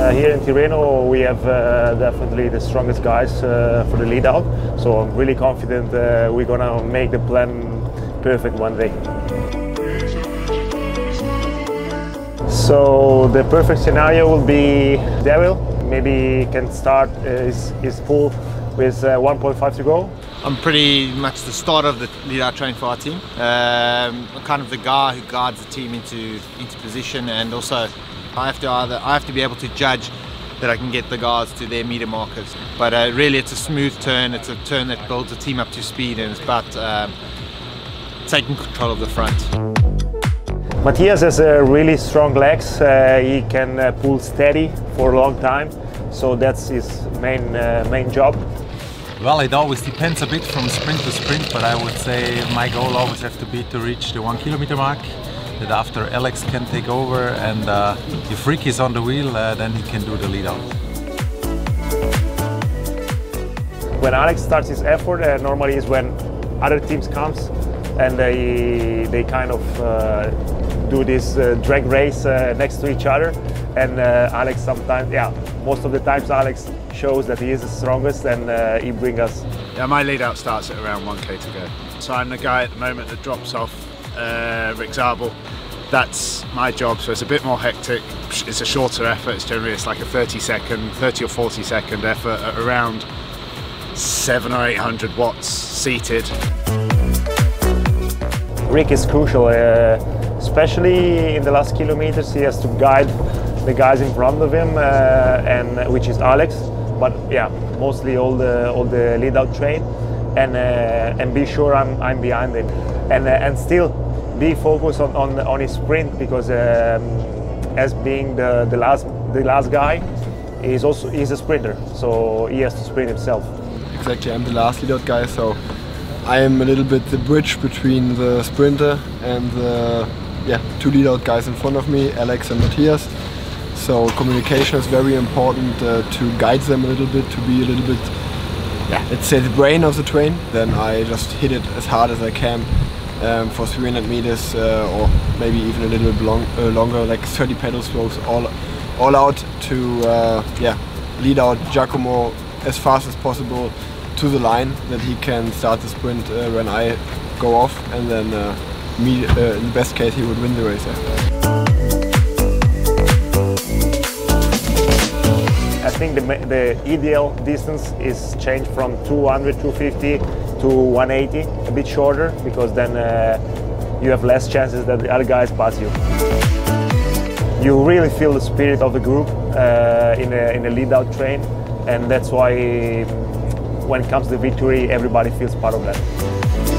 Uh, here in Tirreno, we have uh, definitely the strongest guys uh, for the lead out. So I'm really confident uh, we're gonna make the plan perfect one day. So the perfect scenario will be Darryl. Maybe can start uh, his, his pool with uh, 1.5 to go. I'm pretty much the start of the lead out train for our team. Um, I'm kind of the guy who guides the team into into position, and also I have to either I have to be able to judge that I can get the guards to their meter markers. But uh, really, it's a smooth turn. It's a turn that builds the team up to speed, and it's about um, taking control of the front. Matthias has uh, really strong legs. Uh, he can uh, pull steady for a long time, so that's his main main job. Well, it always depends a bit from sprint to sprint, but I would say my goal always have to be to reach the one kilometer mark. That after Alex can take over, and uh, if Rick is on the wheel, uh, then he can do the lead out. When Alex starts his effort, uh, normally is when other teams comes and they they kind of uh, do this uh, drag race uh, next to each other. And uh, Alex sometimes, yeah, most of the times Alex shows that he is the strongest and uh, he brings us. Yeah, my lead out starts at around 1k to go. So I'm the guy at the moment that drops off uh, Rick Zabel. That's my job, so it's a bit more hectic. It's a shorter effort. It's generally it's like a 30 second, 30 or 40 second effort at around seven or 800 watts seated. Rick is crucial, uh, especially in the last kilometers. He has to guide the guys in front of him, uh, and which is Alex. But yeah, mostly all the all the lead out train, and uh, and be sure I'm I'm behind him, and uh, and still be focused on, on on his sprint because um, as being the the last the last guy, he's also he's a sprinter, so he has to sprint himself. Exactly, I'm the last lead out guy, so I am a little bit the bridge between the sprinter and the yeah, two lead out guys in front of me, Alex and Matthias. So communication is very important uh, to guide them a little bit, to be a little bit, yeah, let's say the brain of the train. Then I just hit it as hard as I can um, for 300 meters uh, or maybe even a little bit long, uh, longer, like 30 pedal strokes all, all out to uh, yeah, lead out Giacomo as fast as possible to the line that he can start the sprint uh, when I go off and then uh, me, uh, in the best case he would win the race. I think the, the ideal distance is changed from 200, 250 to 180, a bit shorter, because then uh, you have less chances that the other guys pass you. You really feel the spirit of the group uh, in, a, in a lead out train, and that's why when it comes to victory, everybody feels part of that.